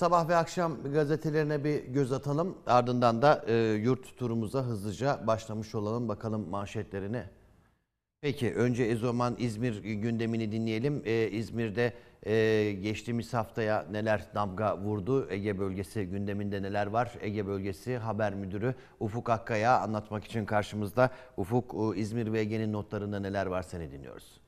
sabah ve akşam gazetelerine bir göz atalım. Ardından da e, yurt turumuza hızlıca başlamış olalım. Bakalım manşetlerine. Peki önce Ezoman İzmir gündemini dinleyelim. E, İzmir'de e, geçtiğimiz haftaya neler damga vurdu? Ege bölgesi gündeminde neler var? Ege bölgesi haber müdürü Ufuk Akkaya anlatmak için karşımızda. Ufuk İzmir ve Ege'nin notlarında neler var seni dinliyoruz.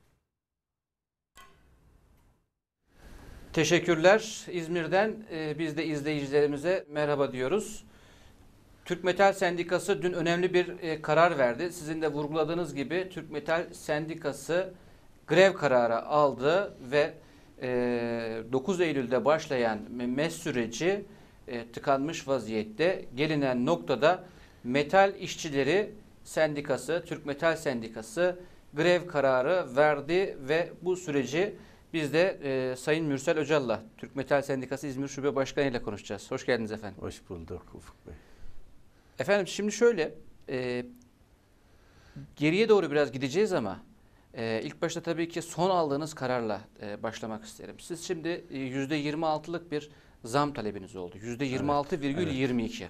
Teşekkürler. İzmir'den e, biz de izleyicilerimize merhaba diyoruz. Türk Metal Sendikası dün önemli bir e, karar verdi. Sizin de vurguladığınız gibi Türk Metal Sendikası grev kararı aldı ve e, 9 Eylül'de başlayan MES süreci e, tıkanmış vaziyette. Gelinen noktada Metal İşçileri Sendikası, Türk Metal Sendikası grev kararı verdi ve bu süreci biz de e, Sayın Mürsel Öcal'la Türk Metal Sendikası İzmir Şube Başkanı ile konuşacağız. Hoş geldiniz efendim. Hoş bulduk Ufuk Bey. Efendim şimdi şöyle e, geriye doğru biraz gideceğiz ama e, ilk başta tabii ki son aldığınız kararla e, başlamak isterim. Siz şimdi e, %26'lık bir zam talebiniz oldu. %26,22.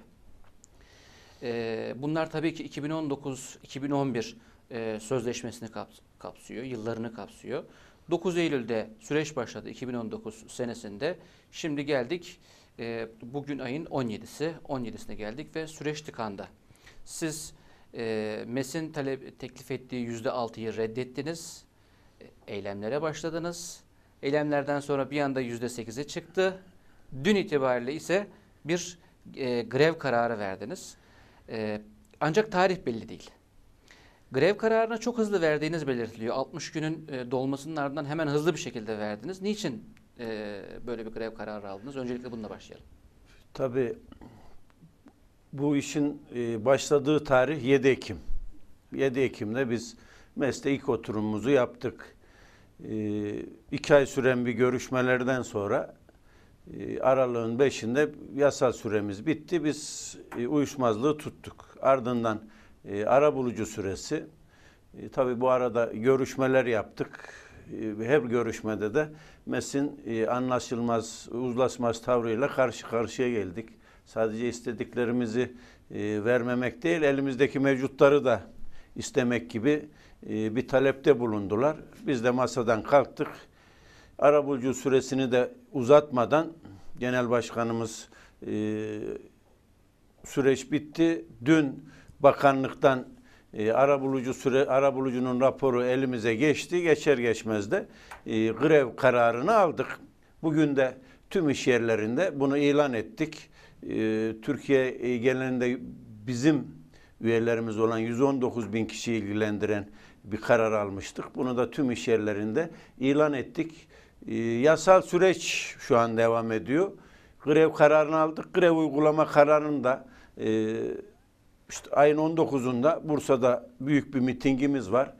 E, bunlar tabii ki 2019-2011 e, sözleşmesini kaps- kapsıyor, yıllarını kapsıyor. 9 Eylül'de süreç başladı 2019 senesinde. Şimdi geldik e, bugün ayın 17'si, 17'sine geldik ve süreç tıkandı. Siz e, MES'in talep teklif ettiği %6'yı reddettiniz. E, eylemlere başladınız. Eylemlerden sonra bir anda %8'e çıktı. Dün itibariyle ise bir e, grev kararı verdiniz. E, ancak tarih belli değil. Grev kararını çok hızlı verdiğiniz belirtiliyor. 60 günün e, dolmasının ardından hemen hızlı bir şekilde verdiniz. Niçin e, böyle bir grev kararı aldınız? Öncelikle bununla başlayalım. Tabii bu işin e, başladığı tarih 7 Ekim. 7 Ekim'de biz MES'te ilk oturumumuzu yaptık. E, iki ay süren bir görüşmelerden sonra e, aralığın 5'inde yasal süremiz bitti. Biz e, uyuşmazlığı tuttuk. Ardından e, ara bulucu süresi. E, tabii bu arada görüşmeler yaptık. E, her görüşmede de MES'in e, anlaşılmaz, uzlaşmaz tavrıyla karşı karşıya geldik. Sadece istediklerimizi e, vermemek değil, elimizdeki mevcutları da istemek gibi e, bir talepte bulundular. Biz de masadan kalktık. Arabulucu süresini de uzatmadan Genel Başkanımız e, süreç bitti. Dün bakanlıktan e, arabulucu süre arabulucunun raporu elimize geçti. Geçer geçmez de e, grev kararını aldık. Bugün de tüm iş yerlerinde bunu ilan ettik. E, Türkiye e, genelinde bizim üyelerimiz olan 119 bin kişi ilgilendiren bir karar almıştık. Bunu da tüm iş yerlerinde ilan ettik. E, yasal süreç şu an devam ediyor. Grev kararını aldık. Grev uygulama kararını da e, işte ayın 19'unda Bursa'da büyük bir mitingimiz var.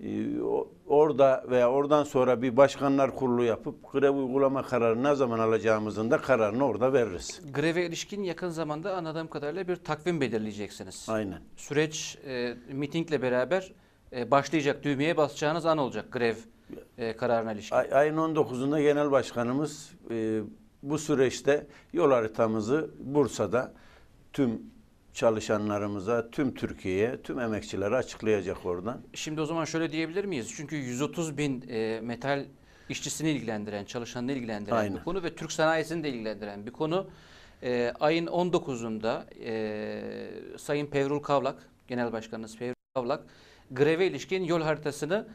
Ee, orada veya oradan sonra bir başkanlar kurulu yapıp grev uygulama kararı ne zaman alacağımızın da kararını orada veririz. Greve ilişkin yakın zamanda anladığım kadarıyla bir takvim belirleyeceksiniz. Aynen. Süreç e, mitingle beraber e, başlayacak, düğmeye basacağınız an olacak grev e, kararına ilişkin. Ay, ayın 19'unda genel başkanımız e, bu süreçte yol haritamızı Bursa'da tüm çalışanlarımıza, tüm Türkiye'ye, tüm emekçilere açıklayacak oradan. Şimdi o zaman şöyle diyebilir miyiz? Çünkü 130 bin e, metal işçisini ilgilendiren, çalışanını ilgilendiren Aynen. bir konu ve Türk sanayisini de ilgilendiren bir konu. E, ayın 19'unda e, Sayın Pevrul Kavlak, Genel Başkanımız Pevrul Kavlak, greve ilişkin yol haritasını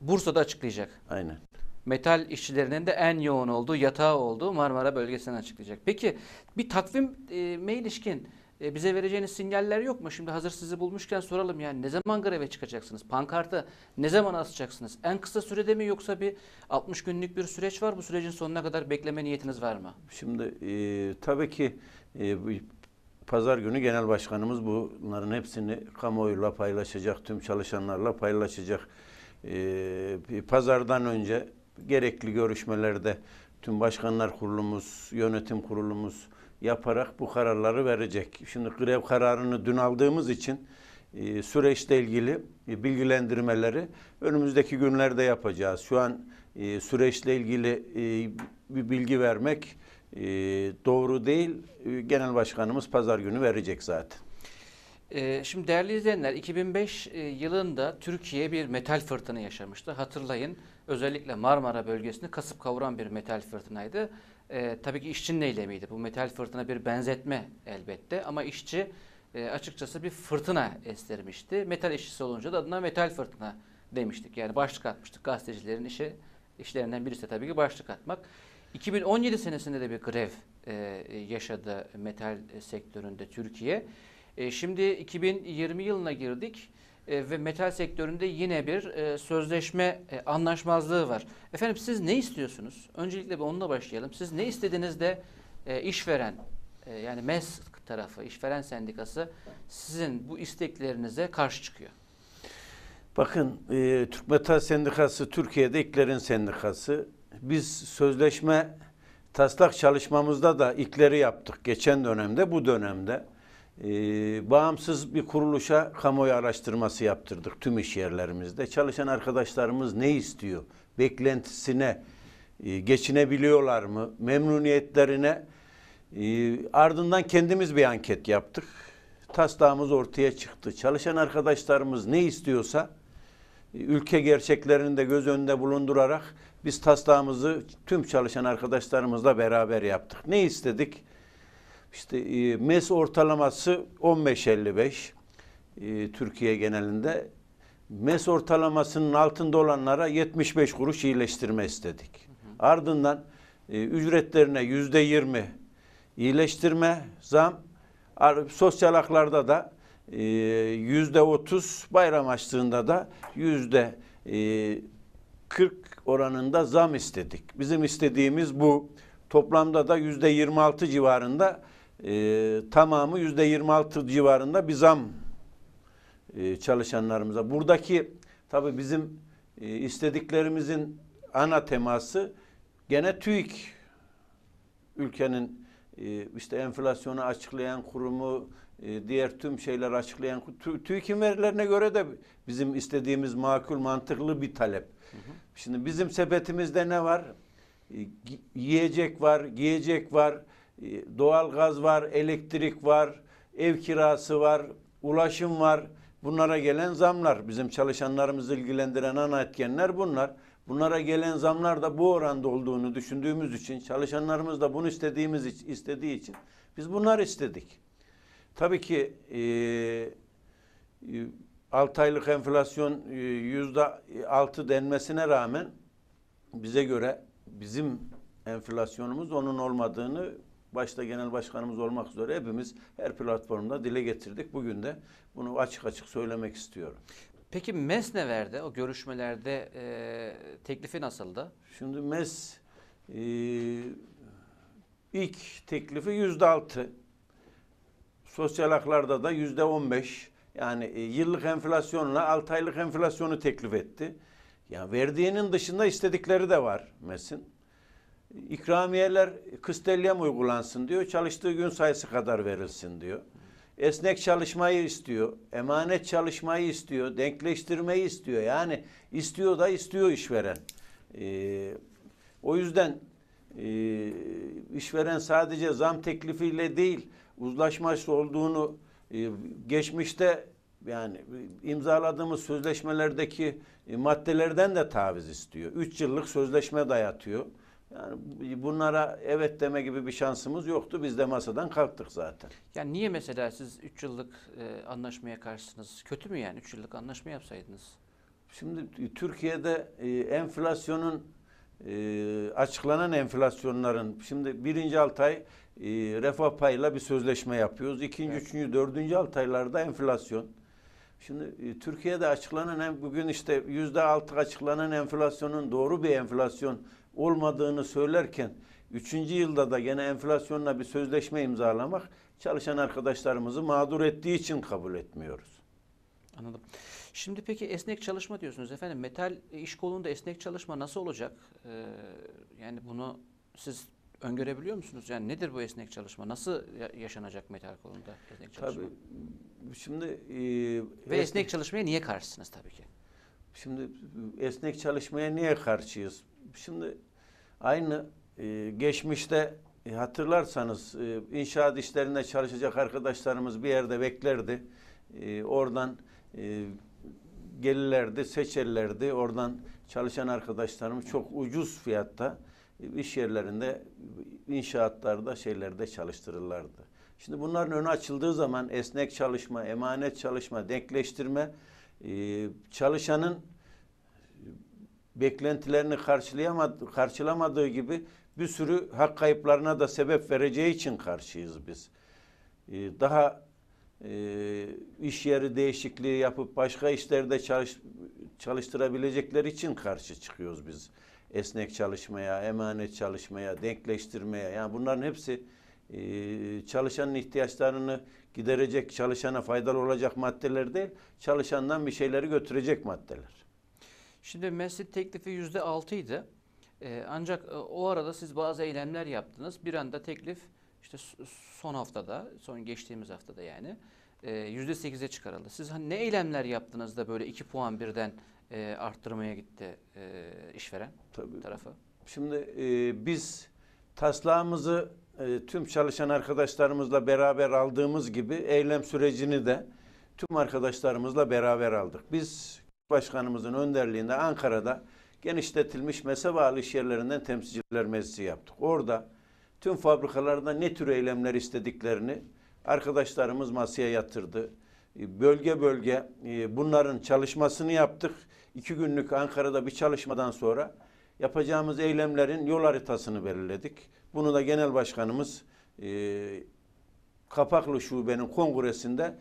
Bursa'da açıklayacak. Aynen. Metal işçilerinin de en yoğun olduğu, yatağı olduğu Marmara bölgesinden açıklayacak. Peki bir takvim e, me ilişkin e, bize vereceğiniz sinyaller yok mu? Şimdi hazır sizi bulmuşken soralım yani ne zaman greve çıkacaksınız? Pankartı ne zaman asacaksınız? En kısa sürede mi yoksa bir 60 günlük bir süreç var? Bu sürecin sonuna kadar bekleme niyetiniz var mı? Şimdi e, tabii ki e, pazar günü genel başkanımız bunların hepsini kamuoyuyla paylaşacak, tüm çalışanlarla paylaşacak. E, pazardan önce gerekli görüşmelerde tüm başkanlar kurulumuz, yönetim kurulumuz yaparak bu kararları verecek. Şimdi grev kararını dün aldığımız için e, süreçle ilgili e, bilgilendirmeleri önümüzdeki günlerde yapacağız. Şu an e, süreçle ilgili e, bir bilgi vermek e, doğru değil. E, Genel Başkanımız pazar günü verecek zaten. Ee, şimdi değerli izleyenler 2005 e, yılında Türkiye bir metal fırtına yaşamıştı. Hatırlayın özellikle Marmara bölgesini kasıp kavuran bir metal fırtınaydı. Ee, tabii ki işçinin eylemiydi. Bu metal fırtına bir benzetme elbette ama işçi e, açıkçası bir fırtına estirmişti. Metal işçisi olunca da adına metal fırtına demiştik. Yani başlık atmıştık. Gazetecilerin işi işlerinden birisi tabii ki başlık atmak. 2017 senesinde de bir grev e, yaşadı metal sektöründe Türkiye. E, şimdi 2020 yılına girdik e, ve metal sektöründe yine bir e, sözleşme e, anlaşmazlığı var. Efendim siz ne istiyorsunuz? Öncelikle bir onunla başlayalım. Siz ne istediğinizde e, işveren e, yani MES tarafı, işveren sendikası sizin bu isteklerinize karşı çıkıyor. Bakın e, Türk Metal Sendikası Türkiye'de İK'lerin sendikası. Biz sözleşme taslak çalışmamızda da İK'leri yaptık. Geçen dönemde bu dönemde. E, bağımsız bir kuruluşa kamuoyu araştırması yaptırdık tüm iş yerlerimizde. Çalışan arkadaşlarımız ne istiyor? Beklentisine e, geçinebiliyorlar mı? Memnuniyetlerine e, ardından kendimiz bir anket yaptık. Taslağımız ortaya çıktı. Çalışan arkadaşlarımız ne istiyorsa ülke gerçeklerini de göz önünde bulundurarak biz taslağımızı tüm çalışan arkadaşlarımızla beraber yaptık. Ne istedik? İşte e, MES ortalaması 15.55 e, Türkiye genelinde. MES ortalamasının altında olanlara 75 kuruş iyileştirme istedik. Ardından e, ücretlerine yüzde 20 iyileştirme, zam, sosyal haklarda da e, yüzde 30 bayram açtığında da yüzde e, 40 oranında zam istedik. Bizim istediğimiz bu. Toplamda da yüzde 26 civarında e, tamamı yüzde 26 civarında bir zam e, çalışanlarımıza. Buradaki tabii bizim e, istediklerimizin ana teması gene TÜİK ülkenin e, işte enflasyonu açıklayan kurumu, e, diğer tüm şeyler açıklayan Tü- TÜİK'in verilerine göre de bizim istediğimiz makul, mantıklı bir talep. Şimdi bizim sepetimizde ne var? E, Yiyecek var, giyecek var, doğal gaz var, elektrik var, ev kirası var, ulaşım var. Bunlara gelen zamlar, bizim çalışanlarımızı ilgilendiren ana etkenler bunlar. Bunlara gelen zamlar da bu oranda olduğunu düşündüğümüz için, çalışanlarımız da bunu istediğimiz istediği için biz bunlar istedik. Tabii ki e, 6 aylık enflasyon e, yüzde altı denmesine rağmen bize göre bizim enflasyonumuz onun olmadığını başta genel başkanımız olmak üzere hepimiz her platformda dile getirdik. Bugün de bunu açık açık söylemek istiyorum. Peki MES ne verdi? O görüşmelerde e, teklifi nasıldı? Şimdi MES e, ilk teklifi yüzde altı. Sosyal haklarda da yüzde on beş. Yani e, yıllık enflasyonla altı aylık enflasyonu teklif etti. Ya verdiğinin dışında istedikleri de var MES'in. İkramiyeler kıstelyem uygulansın diyor. Çalıştığı gün sayısı kadar verilsin diyor. Esnek çalışmayı istiyor. Emanet çalışmayı istiyor. Denkleştirmeyi istiyor. Yani istiyor da istiyor işveren. Ee, o yüzden e, işveren sadece zam teklifiyle değil uzlaşması olduğunu e, geçmişte yani imzaladığımız sözleşmelerdeki e, maddelerden de taviz istiyor. Üç yıllık sözleşme dayatıyor. Yani bunlara evet deme gibi bir şansımız yoktu. Biz de masadan kalktık zaten. Yani niye mesela siz 3 yıllık e, anlaşmaya karşısınız? Kötü mü yani 3 yıllık anlaşma yapsaydınız? Şimdi Türkiye'de e, enflasyonun e, açıklanan enflasyonların şimdi birinci altı ay e, refah payıyla bir sözleşme yapıyoruz. İkinci, Evet. üçüncü, dördüncü altı aylarda enflasyon. Şimdi e, Türkiye'de açıklanan bugün işte yüzde altı açıklanan enflasyonun doğru bir enflasyon olmadığını söylerken üçüncü yılda da gene enflasyonla bir sözleşme imzalamak çalışan arkadaşlarımızı mağdur ettiği için kabul etmiyoruz. Anladım. Şimdi peki esnek çalışma diyorsunuz efendim. Metal iş kolunda esnek çalışma nasıl olacak? Ee, yani bunu siz öngörebiliyor musunuz? Yani nedir bu esnek çalışma? Nasıl ya- yaşanacak metal kolunda esnek çalışma? Tabii şimdi e, Ve esnek- esnek çalışmaya niye karşısınız tabii ki? Şimdi esnek çalışmaya niye karşıyız? Şimdi aynı e, geçmişte e, hatırlarsanız e, inşaat işlerinde çalışacak arkadaşlarımız bir yerde beklerdi. E, oradan e, gelirlerdi, seçerlerdi. Oradan çalışan arkadaşlarımız çok ucuz fiyatta e, iş yerlerinde, inşaatlarda, şeylerde çalıştırırlardı. Şimdi bunların önü açıldığı zaman esnek çalışma, emanet çalışma, denkleştirme, e, çalışanın beklentilerini karşılayamadı, karşılamadığı gibi bir sürü hak kayıplarına da sebep vereceği için karşıyız biz. Ee, Daha e, iş yeri değişikliği yapıp başka işlerde çalış, çalıştırabilecekleri için karşı çıkıyoruz biz. Esnek çalışmaya, emanet çalışmaya, denkleştirmeye. Yani bunların hepsi e, çalışanın ihtiyaçlarını giderecek, çalışana faydalı olacak maddeler değil, çalışandan bir şeyleri götürecek maddeler. Şimdi mescid teklifi yüzde altıydı. Ee, ancak e, o arada siz bazı eylemler yaptınız. Bir anda teklif işte son haftada, son geçtiğimiz haftada yani e, yüzde sekize çıkarıldı. Siz hani ne eylemler yaptınız da böyle iki puan birden e, arttırmaya gitti e, işveren Tabii. tarafı? Şimdi e, biz taslağımızı e, tüm çalışan arkadaşlarımızla beraber aldığımız gibi eylem sürecini de tüm arkadaşlarımızla beraber aldık. Biz başkanımızın önderliğinde Ankara'da genişletilmiş bağlı iş yerlerinden temsilciler meclisi yaptık. Orada tüm fabrikalarda ne tür eylemler istediklerini arkadaşlarımız masaya yatırdı. E, Bölge bölge e, bunların çalışmasını yaptık. İki günlük Ankara'da bir çalışmadan sonra yapacağımız eylemlerin yol haritasını belirledik. Bunu da genel başkanımız e, Kapaklı Şube'nin kongresinde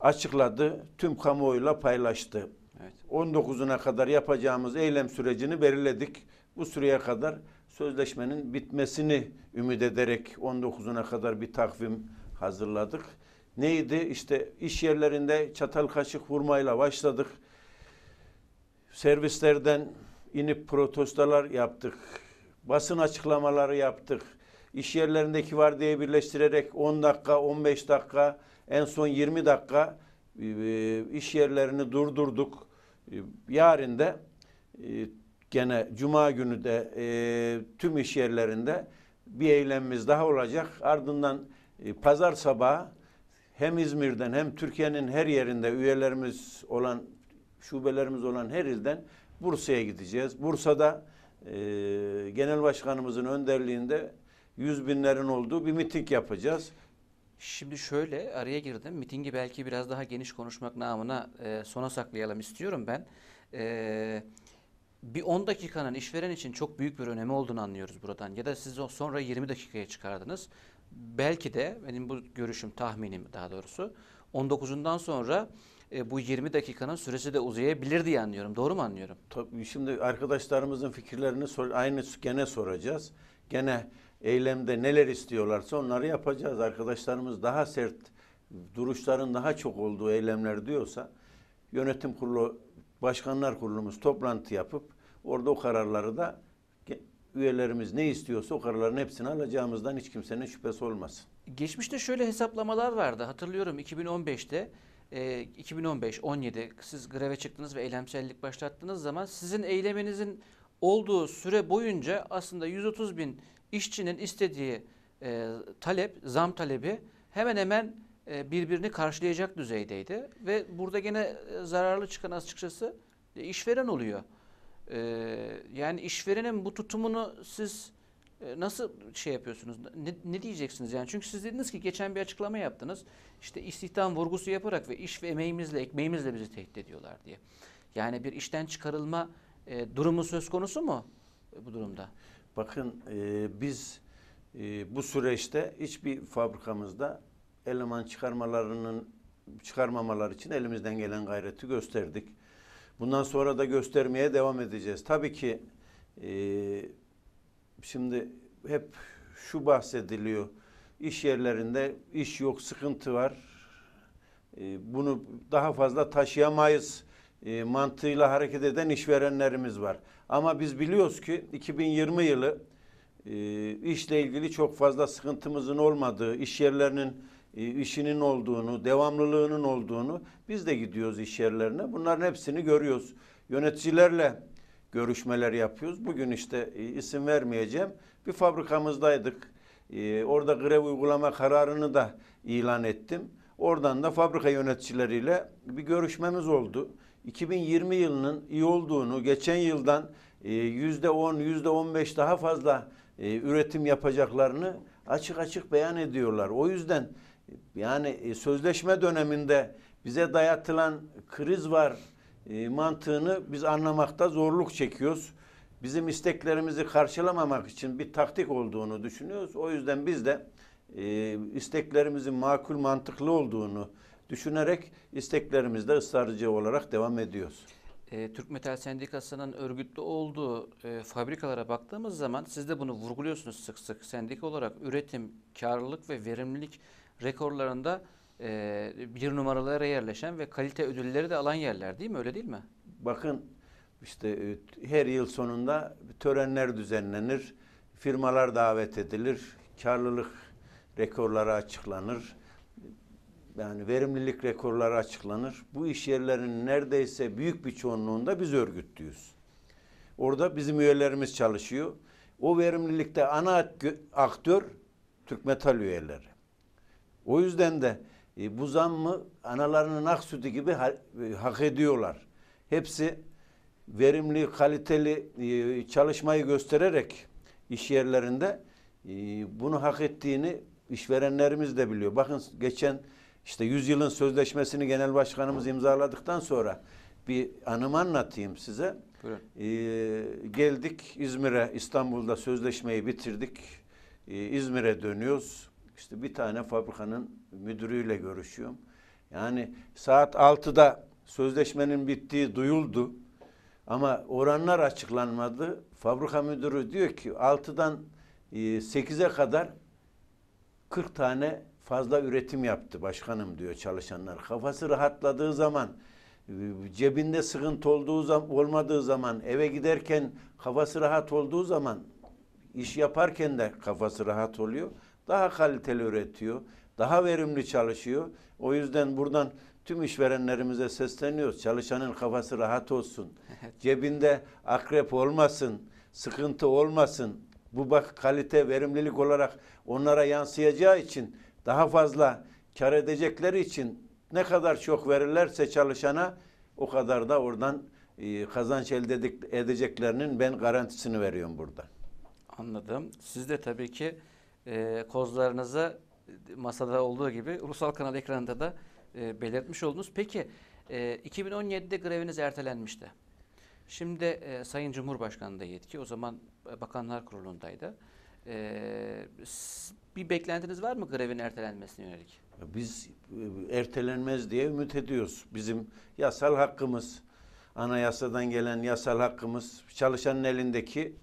açıkladı. Tüm kamuoyuyla paylaştı. Evet. 19'una kadar yapacağımız eylem sürecini belirledik. Bu süreye kadar sözleşmenin bitmesini ümit ederek 19'una kadar bir takvim hazırladık. Neydi? İşte iş yerlerinde çatal kaşık vurmayla başladık. Servislerden inip protestolar yaptık. Basın açıklamaları yaptık. İş yerlerindeki vardiya birleştirerek 10 dakika, 15 dakika, en son 20 dakika e, iş yerlerini durdurduk. E, Yarın da e, gene Cuma günü de e, tüm iş yerlerinde bir eylemimiz daha olacak. Ardından e, pazar sabahı hem İzmir'den hem Türkiye'nin her yerinde üyelerimiz olan, şubelerimiz olan her ilden Bursa'ya gideceğiz. Bursa'da e, genel başkanımızın önderliğinde yüz binlerin olduğu bir miting yapacağız. Şimdi şöyle araya girdim. Mitingi belki biraz daha geniş konuşmak namına e, sona saklayalım istiyorum ben. E, bir 10 dakikanın işveren için çok büyük bir önemi olduğunu anlıyoruz buradan. Ya da siz o sonra 20 dakikaya çıkardınız. Belki de benim bu görüşüm, tahminim daha doğrusu 19'undan sonra e, bu 20 dakikanın süresi de uzayabilir diye anlıyorum. Doğru mu anlıyorum? Tabii şimdi arkadaşlarımızın fikirlerini sor, aynı gene soracağız. Gene eylemde neler istiyorlarsa onları yapacağız. Arkadaşlarımız daha sert, duruşların daha çok olduğu eylemler diyorsa yönetim kurulu, başkanlar kurulumuz toplantı yapıp orada o kararları da üyelerimiz ne istiyorsa o kararların hepsini alacağımızdan hiç kimsenin şüphesi olmasın. Geçmişte şöyle hesaplamalar vardı. Hatırlıyorum 2015'te e, 2015-17 siz greve çıktınız ve eylemsellik başlattığınız zaman sizin eyleminizin olduğu süre boyunca aslında 130 bin işçinin istediği e, talep, zam talebi hemen hemen e, birbirini karşılayacak düzeydeydi. Ve burada gene e, zararlı çıkan açıkçası e, işveren oluyor. E, yani işverenin bu tutumunu siz e, Nasıl şey yapıyorsunuz? Ne, ne diyeceksiniz yani? Çünkü siz dediniz ki geçen bir açıklama yaptınız. İşte istihdam vurgusu yaparak ve iş ve emeğimizle, ekmeğimizle bizi tehdit ediyorlar diye. Yani bir işten çıkarılma e, durumu söz konusu mu e, bu durumda? Bakın e, biz e, bu süreçte hiçbir fabrikamızda eleman çıkarmalarının çıkarmamalar için elimizden gelen gayreti gösterdik. Bundan sonra da göstermeye devam edeceğiz. Tabii ki e, şimdi hep şu bahsediliyor. İş yerlerinde iş yok, sıkıntı var. E, bunu daha fazla taşıyamayız e, mantığıyla hareket eden işverenlerimiz var. Ama biz biliyoruz ki 2020 yılı e, işle ilgili çok fazla sıkıntımızın olmadığı, iş yerlerinin e, işinin olduğunu, devamlılığının olduğunu biz de gidiyoruz iş yerlerine. Bunların hepsini görüyoruz. Yöneticilerle görüşmeler yapıyoruz. Bugün işte e, isim vermeyeceğim. Bir fabrikamızdaydık. Ee, orada grev uygulama kararını da ilan ettim. Oradan da fabrika yöneticileriyle bir görüşmemiz oldu. 2020 yılının iyi olduğunu, geçen yıldan e, yüzde 10, yüzde 15 daha fazla e, üretim yapacaklarını açık açık beyan ediyorlar. O yüzden yani e, sözleşme döneminde bize dayatılan kriz var mantığını biz anlamakta zorluk çekiyoruz. Bizim isteklerimizi karşılamamak için bir taktik olduğunu düşünüyoruz. O yüzden biz de isteklerimizin makul mantıklı olduğunu düşünerek isteklerimizde ısrarcı olarak devam ediyoruz. E, Türk Metal Sendikası'nın örgütlü olduğu e, fabrikalara baktığımız zaman siz de bunu vurguluyorsunuz sık sık. Sendika olarak üretim, karlılık ve verimlilik rekorlarında e, bir numaralara yerleşen ve kalite ödülleri de alan yerler değil mi? Öyle değil mi? Bakın işte e, her yıl sonunda törenler düzenlenir, firmalar davet edilir, karlılık rekorları açıklanır. Yani verimlilik rekorları açıklanır. Bu iş yerlerinin neredeyse büyük bir çoğunluğunda biz örgütlüyüz. Orada bizim üyelerimiz çalışıyor. O verimlilikte ana aktör Türk Metal üyeleri. O yüzden de e, bu zammı analarının ak sütü gibi ha- e, hak ediyorlar. Hepsi verimli, kaliteli e, çalışmayı göstererek iş yerlerinde e, bunu hak ettiğini işverenlerimiz de biliyor. Bakın geçen işte 100 yılın sözleşmesini genel başkanımız imzaladıktan sonra bir anımı anlatayım size. Buyurun. Ee, geldik İzmir'e, İstanbul'da sözleşmeyi bitirdik. Ee, İzmir'e dönüyoruz. İşte bir tane fabrikanın müdürüyle görüşüyorum. Yani saat 6'da sözleşmenin bittiği duyuldu. Ama oranlar açıklanmadı. Fabrika müdürü diyor ki 6'dan e, 8'e kadar 40 tane fazla üretim yaptı başkanım diyor çalışanlar. Kafası rahatladığı zaman cebinde sıkıntı olduğu zaman olmadığı zaman eve giderken kafası rahat olduğu zaman iş yaparken de kafası rahat oluyor. Daha kaliteli üretiyor. Daha verimli çalışıyor. O yüzden buradan tüm işverenlerimize sesleniyoruz. Çalışanın kafası rahat olsun. Cebinde akrep olmasın. Sıkıntı olmasın. Bu bak kalite, verimlilik olarak onlara yansıyacağı için daha fazla kar edecekleri için ne kadar çok verirlerse çalışana o kadar da oradan e, kazanç elde edeceklerinin ben garantisini veriyorum burada. Anladım. Siz de tabii ki e, kozlarınızı masada olduğu gibi ulusal kanal ekranında da e, belirtmiş oldunuz. Peki e, 2017'de greviniz ertelenmişti. Şimdi e, Sayın Cumhurbaşkanı da yetki. O zaman e, Bakanlar Kurulu'ndaydı. E, bir beklentiniz var mı grevin ertelenmesine yönelik? Biz e, ertelenmez diye ümit ediyoruz. Bizim yasal hakkımız, anayasadan gelen yasal hakkımız, çalışanın elindeki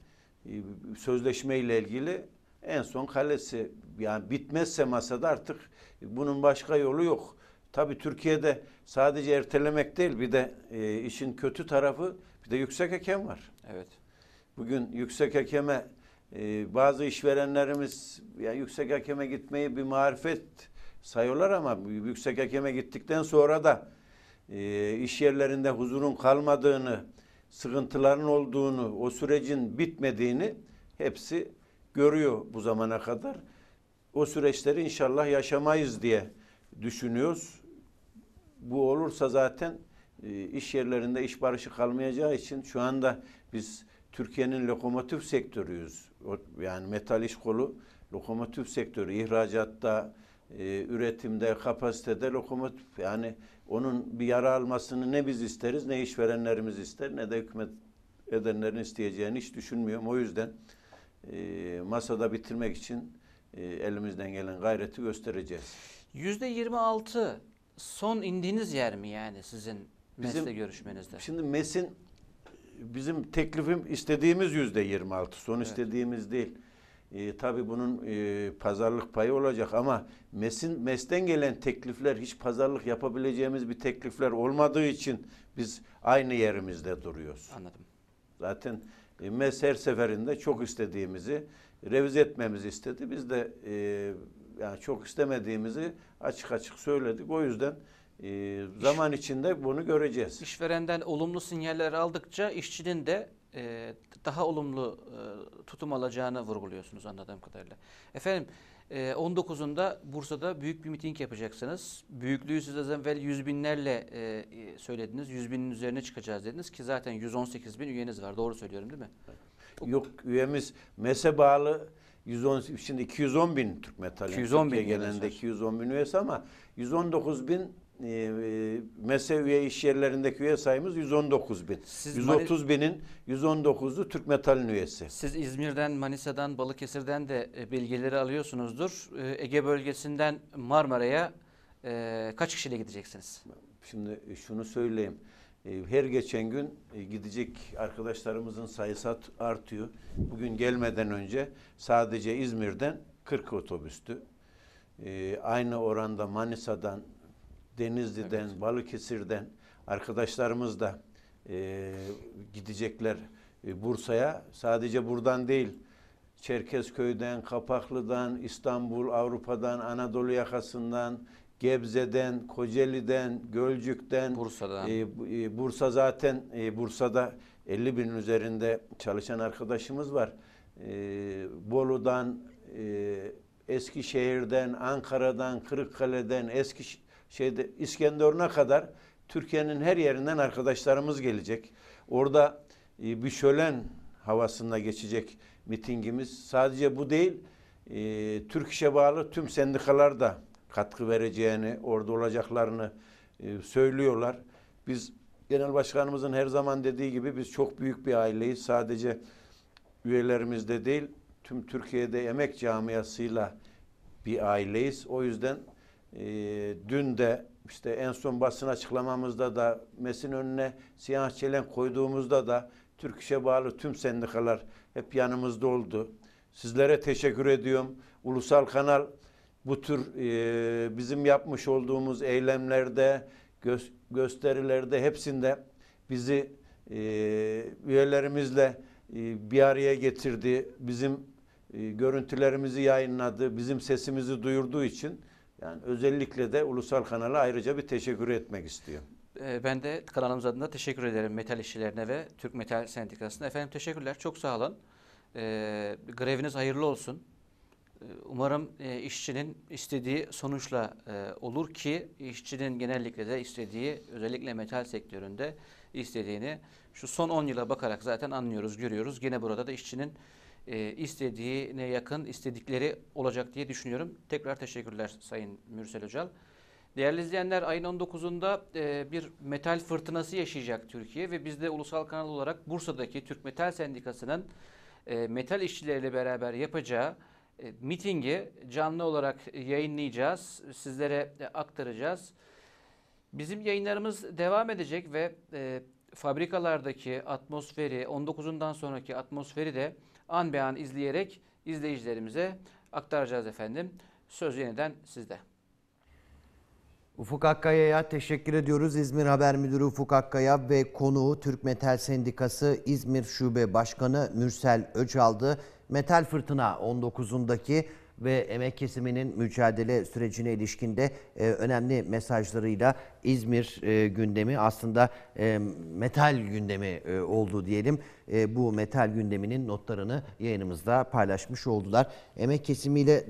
e, sözleşme ile ilgili en son kalesi. Yani bitmezse masada artık bunun başka yolu yok. Tabii Türkiye'de sadece ertelemek değil bir de e, işin kötü tarafı bir de yüksek hakem var. Evet. Bugün yüksek hakeme e, bazı işverenlerimiz ya yüksek hakeme gitmeyi bir marifet sayıyorlar ama yüksek hakeme gittikten sonra da e, iş yerlerinde huzurun kalmadığını, sıkıntıların olduğunu, o sürecin bitmediğini hepsi görüyor bu zamana kadar. O süreçleri inşallah yaşamayız diye düşünüyoruz. Bu olursa zaten iş yerlerinde iş barışı kalmayacağı için şu anda biz Türkiye'nin lokomotif sektörüyüz. Yani metal iş kolu lokomotif sektörü. ihracatta, e, üretimde, kapasitede lokomotif. Yani onun bir yara almasını ne biz isteriz, ne işverenlerimiz ister, ne de hükümet edenlerin isteyeceğini hiç düşünmüyorum. O yüzden e, masada bitirmek için e, elimizden gelen gayreti göstereceğiz. %26 son indiğiniz yer mi yani sizin Bizim- mesle görüşmenizde? Şimdi MES'in bizim teklifim istediğimiz yüzde 26. Son Evet. istediğimiz değil. Ee, tabii bunun e, pazarlık payı olacak ama MES'in MES'ten gelen teklifler hiç pazarlık yapabileceğimiz bir teklifler olmadığı için biz aynı yerimizde duruyoruz. Anladım. Zaten e, MES her seferinde çok istediğimizi revize etmemizi istedi. Biz de e, yani çok istemediğimizi açık açık söyledik. O yüzden e, zaman içinde bunu göreceğiz. İşverenden olumlu sinyaller aldıkça işçinin de e, daha olumlu e, tutum alacağını vurguluyorsunuz anladığım kadarıyla. Efendim e, 19'unda Bursa'da büyük bir miting yapacaksınız. Büyüklüğü siz az evvel yüz binlerle e, e, söylediniz. Yüz binin üzerine çıkacağız dediniz ki zaten 118 bin üyeniz var. Doğru söylüyorum değil mi? Yok üyemiz MES'e bağlı 110 şimdi 210 bin Türk Metal 210 bin genelinde var. 210 bin üyesi ama 119 bin e, e, MES'e üye iş yerlerindeki üye sayımız 119 bin. Siz 130 binin 119'u Türk Metal'in üyesi. Siz İzmir'den, Manisa'dan, Balıkesir'den de e, bilgileri alıyorsunuzdur. E, Ege bölgesinden Marmara'ya e, kaç kişiyle gideceksiniz? Şimdi şunu söyleyeyim. E, Her geçen gün e, gidecek arkadaşlarımızın sayısı artıyor. Bugün gelmeden önce sadece İzmir'den 40 otobüstü. E, Aynı oranda Manisa'dan, Denizli'den, Balıkesir'den arkadaşlarımız da e, gidecekler e, Bursa'ya. Sadece buradan değil, Çerkezköy'den, Kapaklı'dan, İstanbul, Avrupa'dan, Anadolu yakasından, Gebze'den, Kocaeli'den, Gölcük'ten, Bursa'dan. e, e, Bursa zaten e, Bursa'da 50 binin üzerinde çalışan arkadaşımız var. E, Bolu'dan, e, Eskişehir'den, Ankara'dan, Kırıkkale'den, Eski şeyde İskenderun'a kadar Türkiye'nin her yerinden arkadaşlarımız gelecek. Orada e, bir şölen havasında geçecek mitingimiz. Sadece bu değil, e, Türk İş'e bağlı tüm sendikalar da katkı vereceğini, orada olacaklarını e, söylüyorlar. Biz Genel Başkanımızın her zaman dediği gibi biz çok büyük bir aileyiz. Sadece üyelerimizde değil, tüm Türkiye'de emek camiasıyla bir aileyiz. O yüzden e, dün de işte en son basın açıklamamızda da MES'in önüne siyah çelen koyduğumuzda da Türk İş'e bağlı tüm sendikalar hep yanımızda oldu. Sizlere teşekkür ediyorum. Ulusal Kanal bu tür e, bizim yapmış olduğumuz eylemlerde, gö- gösterilerde hepsinde bizi e, üyelerimizle e, bir araya getirdi. Bizim e, görüntülerimizi yayınladı, bizim sesimizi duyurduğu için yani özellikle de Ulusal Kanal'a ayrıca bir teşekkür etmek istiyorum. E, ben de kanalımız adına teşekkür ederim metal işçilerine ve Türk Metal Sendikası'na. Efendim teşekkürler. Çok sağ olun. E, greviniz hayırlı olsun. E, Umarım e, işçinin istediği sonuçla e, olur ki işçinin genellikle de istediği özellikle metal sektöründe istediğini şu son 10 yıla bakarak zaten anlıyoruz, görüyoruz. Yine burada da işçinin e, istediğine yakın istedikleri olacak diye düşünüyorum. Tekrar teşekkürler Sayın Mürsel Öcal. Değerli izleyenler ayın 19'unda e, bir metal fırtınası yaşayacak Türkiye ve biz de ulusal kanal olarak Bursa'daki Türk Metal Sendikası'nın e, metal işçileriyle beraber yapacağı e, mitingi canlı olarak yayınlayacağız. Sizlere aktaracağız. Bizim yayınlarımız devam edecek ve e, fabrikalardaki atmosferi, 19'undan sonraki atmosferi de an be an izleyerek izleyicilerimize aktaracağız efendim. Söz yeniden sizde. Ufuk Akkaya'ya teşekkür ediyoruz. İzmir Haber Müdürü Ufuk Akkaya ve konuğu Türk Metal Sendikası İzmir Şube Başkanı Mürsel Öcal'dı. Metal Fırtına 19'undaki ve emek kesiminin mücadele sürecine ilişkinde e, önemli mesajlarıyla İzmir e, gündemi aslında e, metal gündemi e, oldu diyelim. E, bu metal gündeminin notlarını yayınımızda paylaşmış oldular. Emek kesimiyle